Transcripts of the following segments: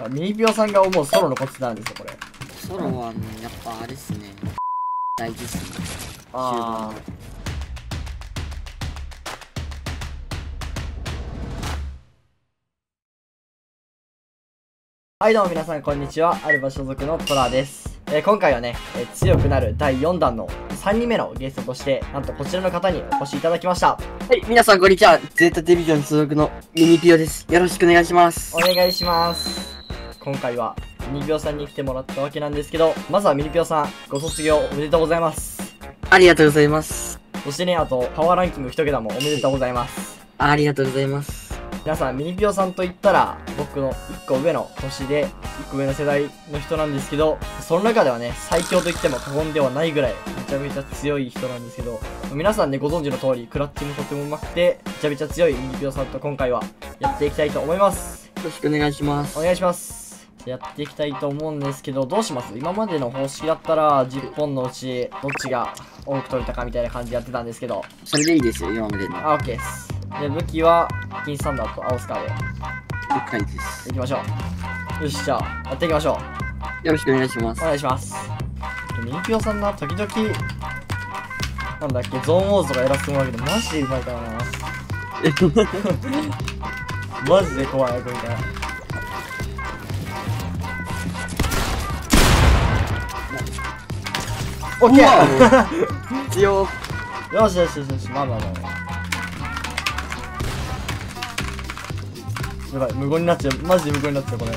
あミニピオさんが思うソロのコツなんですよこれ。ソロはねやっぱあれっすね。大事っすね。あはいどうも皆さんこんにちは。アルバ所属のトラです、えー今回はね、えー強くなる第4弾の3人目のゲストとしてなんとこちらの方にお越しいただきました。はい皆さんこんにちは。ゼータデビジョン所属のミニピオです。よろしくお願いします。お願いします今回はミニピオさんに来てもらったわけなんですけどまずはミニピオさんご卒業おめでとうございます。ありがとうございます。そしてねあとパワーランキング1桁もおめでとうございます。ありがとうございます。皆さんミニピオさんと言ったら僕の1個上の年で1個上の世代の人なんですけどその中ではね最強と言っても過言ではないぐらいめちゃめちゃ強い人なんですけど皆さんねご存知の通りクラッチもとても上手くてめちゃめちゃ強いミニピオさんと今回はやっていきたいと思います。よろしくお願いします。お願いしますやっていきたいと思うんですけどどうします？今までの方式だったら10本のうちどっちが多く取れたかみたいな感じでやってたんですけど。それでいいですよ今までの。あ OK です。で武器は金サンダーと青スカーで了解です。いきましょう。よしじゃあやっていきましょう。よろしくお願いします。お願いします。ミニピオさんな時々なんだっけゾーンウォーズとかやらせてもらうけどマジでうまいからな。マジで怖いこれみたいなオッケー。強よしよしよしよし。まあまあまあまあ。やばい無言になっちゃう。マジで無言になっちゃうこれ。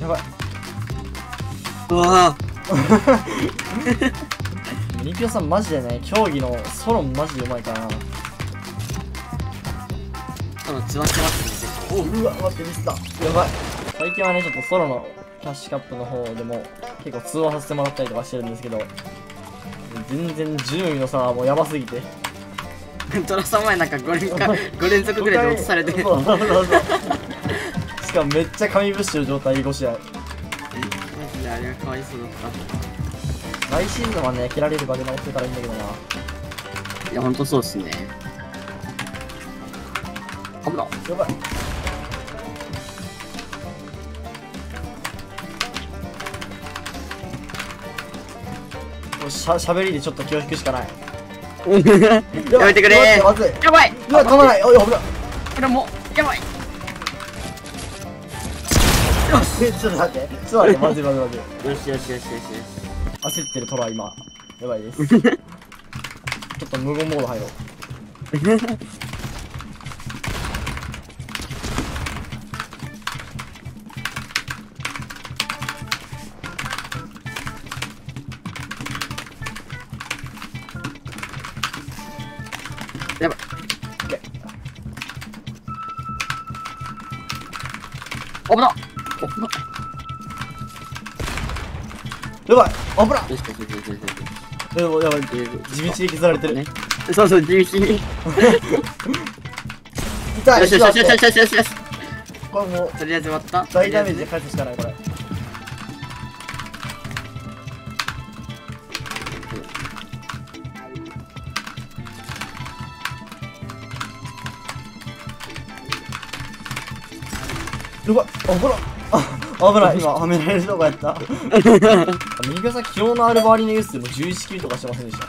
やばい。うわ ピオさんマジでね競技のソロマジでうまいからな。そのつわってますねおうわ待ってミスった。やばい。最近はねちょっとソロのキャッシュカップの方でも結構通話させてもらったりとかしてるんですけど全然順位の差はもうやばすぎて。トラさん前なんか5連か5連続ぐらいで落とされて。そうそうそうしかもめっちゃ神ブッシュの状態5試合。マジであれはかわいそうだっ来シーズンはね蹴られる場で直ってたらいいんだけどな。たいやほんとそうっすね。危なやばい。よししゃしゃべりでちょっと気を引くしかない。やめてくれ。まずい。やばい。うわ飛ばない。おい危ないこれもやばい。え ちょっと待って。ちょっと待ってまずいまずいまずい。よしよしよしよしよし焦ってるトラ今。やばいです。ちょっと無言モード入ろう。やばい。危な危なやばい危ないよしよしよしよしよし。よしでもやばい地道に削られてる、ね。そうそう地道に。よ 痛いしよしよしよしよしよしよしよし。これもうとりあえず終わった。大ダメージで返すしかないこれ。やばい。あ危ない。あ危ない今はめられるとこやった。右側さん昨日のアルバーリのユースでも11キルとかしてませんでした。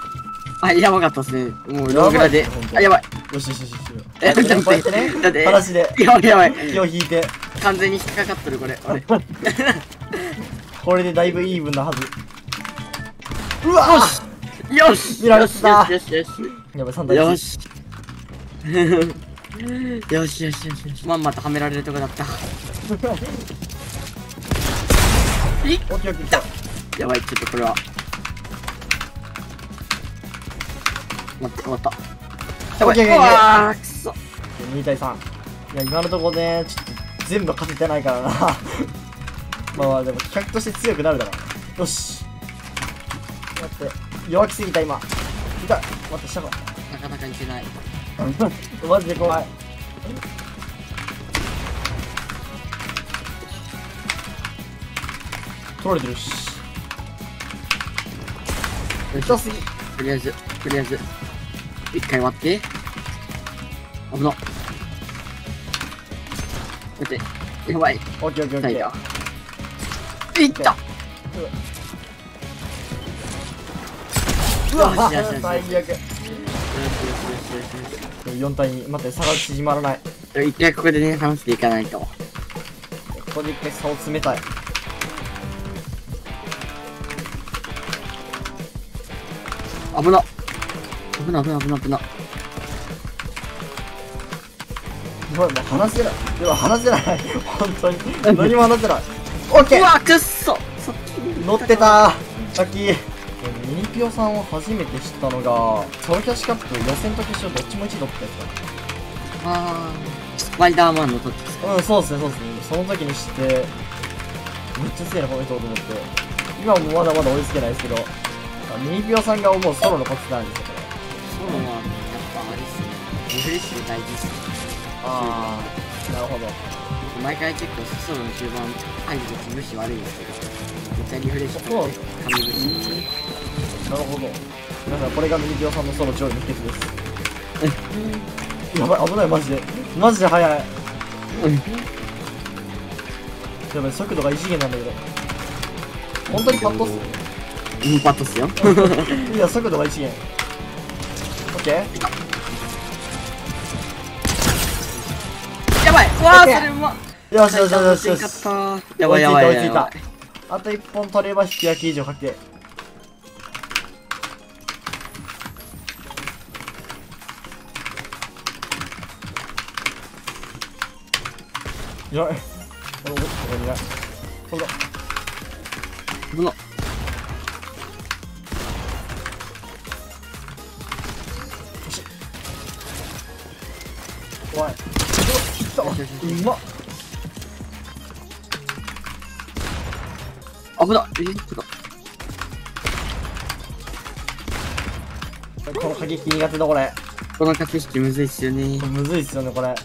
あやばかったっすね。もうローグラで。あやばい。よしよしよしよしえだってこうやってねだって話でやばいやばい。気を引いて。完全に引っかかってるこれ。俺。これでだいぶイーブンなはず。うわよし！見られた。よしよしよし。やばい3対1よし。よしよしよしよし。まんまとはめられるとこだった オッケーオッケー来た。やばいちょっとこれは。待って終わった。やばい。オッケーオッケーオッケーうわーくそ。2対3いや今のとこねちょっと全部勝ててないからな。まあまあでも企画として強くなるだろう。よし。待って弱気すぎた今。痛い待って下が。なかなかいけない。マジで怖い取られてるし痛すぎとりあえず、とりあえず、一回割って。危な。待って、やばい。オッケーオッケーオッケーだ。いったうわ最悪よしよしよしよし4対2待って差が縮まらない。一回ここでね、話していかないと。ここで一回差を詰めたい危な。危な、危な、危な、危な。やばいもう話せない。で も話せない。本当に。何？も話せない。オッケーうわ、くっそ。そっち乗ってた。さっき。ミニピオさんを初めて知ったのがソロキャッシュカップ予選と決勝どっちも1位取ったやつかあー、スパイダーマンの時ですか？なうんそうですねそうですね。その時に知ってめっちゃ強いなこの人と思って。今もまだまだ追いつけないですけどミニピオさんが思うソロのコツなんですよこれそうは、やっぱあれっすね。リフレッシュ大事っすね。ああなるほど毎回結構ソロの終盤入るとき無視悪いんですけど、めっちゃリフレッシュそうって神無視。なるほど皆さんこれがミニピオさんのソロ上位の秘訣ですやばい危ないマジでマジで速いやばい速度が異次元なんだけど本当にパッとっすインパットっすよ。いや速度が異次元。オッケーやばい。うわー、オッケーそれうまよしよしよしよし。やばいやばいやばい。やばい。あと1本取れば引き分け以上確定。い。や、おお、ここにいない。ほら、うまっ危な。え、ちょっと。この過激苦手だこれ。この駆け引きむずいっすよね。むずいっすよね、これ。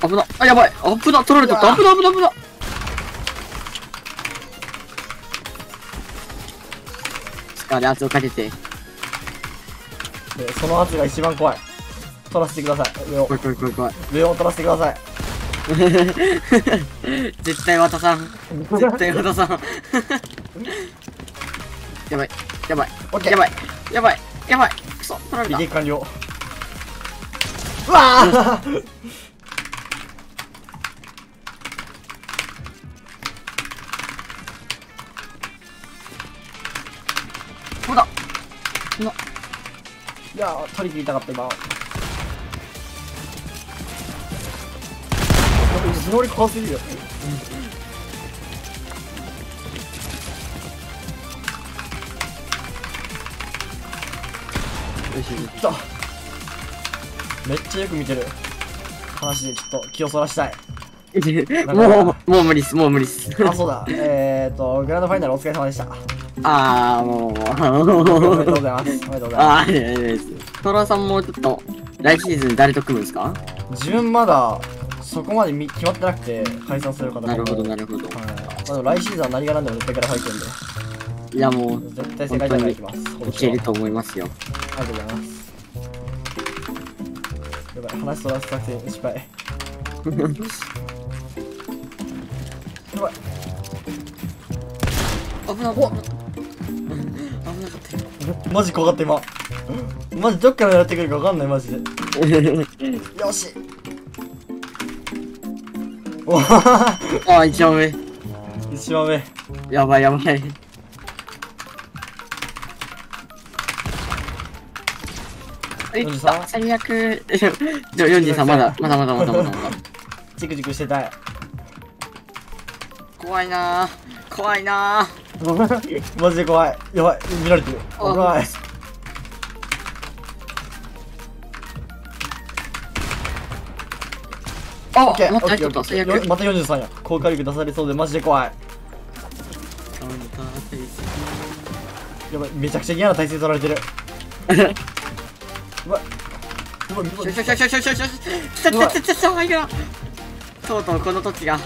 危な。あ、やばい。危な。取られちゃった。危な、危な、危な。しっかり圧をかけて。でその圧が一番怖い。取らせてください。上を。怖い怖い怖い怖い。上を取らせてください。絶対渡さん。絶対渡さん。やばい。やばい。オッケー。やばい。やばい。やばい。くそ。取られた完了。うわーほら。いやー、取り切りたかった、今。地のり怖すぎるよ。よしよし。いった。めっちゃよく見てる。話でちょっと気をそらしたい。もう、もう無理っす。もう無理っす。あ、そうだ。えーと、グランドファイナルお疲れ様でした。あー、もう。おめでとうございます。おめでとうございまあー、いやいやいやトラさんもちょっと、来シーズン誰と組むんですか？す。自分まだ、そこまでみ決まってなくて、解散するかどうかもなるほど、なるほど。はい。まあ、でも来シーズンは何が何でも絶対から入ってるんで、いや、もう、絶対世界大会行きます。今いけると思いますよ。ありがとうございます。やばい、話そらす作戦失敗。やばい、危な、危かったよ。マジ怖かった今。マジどっから狙ってくるかわかんない、マジで。よし。おあー、一番上。一番上。やばい、やばい。え 43? 最悪。じゃ、43、まだ、まだまだまだまだまだ。チクチクしてたい。怖いなー。怖いなー。マジで怖い。やばい、見られてる。あ危ない。あオッケー、また入っちゃった、オッケー最悪。よまた43や。高火力出されそうでマジで怖い。やばい、めちゃくちゃ嫌な体勢取られてる。うわ、うわ、うわしょしょしょしょしょしょしょ来た来た来た来た来たとうとうこの時が。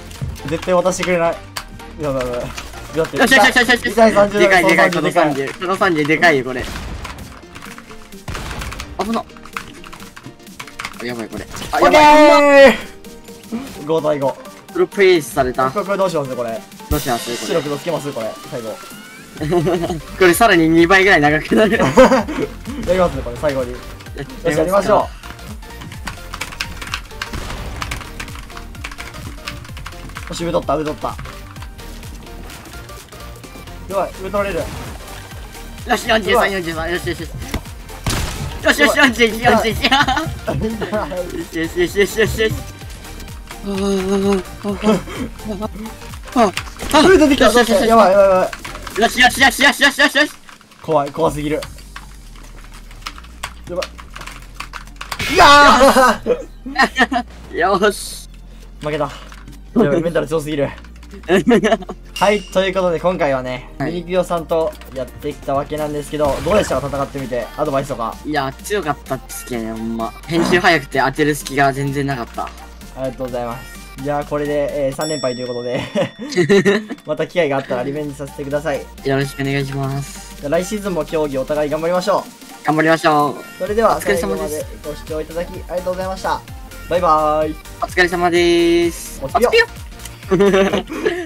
絶対渡してくれない。やばいやばい。よしよしよしよし。よし痛い30でかいでかいこのそのでかい30この30でかいよこれ。危なあやばいこれ。あオッケやばいー !5 対5。プロプレイスされた。これこれどうします？これ。どうします？こ出力度つけます？これ、最後。れ これさらに2倍ぐらい長くなる。やりますね、これ、最後に。よし、やりましょう。よし、上取った、上取った。い、上取られる。よし4343よしよしよしよしよし41 41よしよしよしよしよしよしああ上出てきた、よしよしよしやばい、やばい、やばい。よしよしよしよしよしよしよし怖い、怖すぎる。やばい。いやーよし負けた。やばい、メンタル強すぎる。はい、ということで今回はね、はいミニピオさんとやってきたわけなんですけど、どうでした？か戦ってみて、アドバイスとか。いや強かったっすけどねほんま編集早くて当てる隙が全然なかったありがとうございます。じゃあこれで、えー3連敗ということで、また機会があったらリベンジさせてください。よろしくお願いします来シーズンも競技お互い頑張りましょ頑張りましょうう。それではお疲れ様ですでご視聴いただきありがとうございました。バイバーイ。お疲れ様ですおつぴよおつぴよ